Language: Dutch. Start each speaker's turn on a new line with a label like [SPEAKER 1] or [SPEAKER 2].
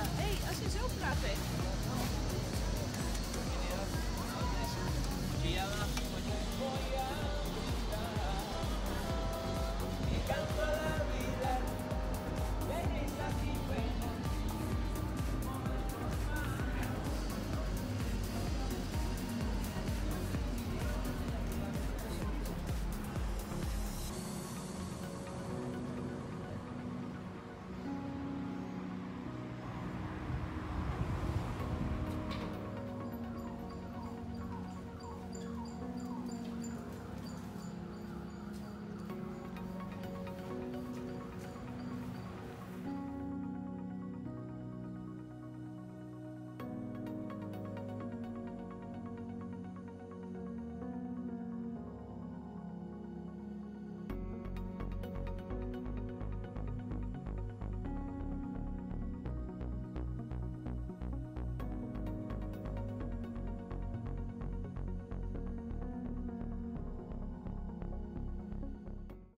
[SPEAKER 1] Hé, als je zo praat weet.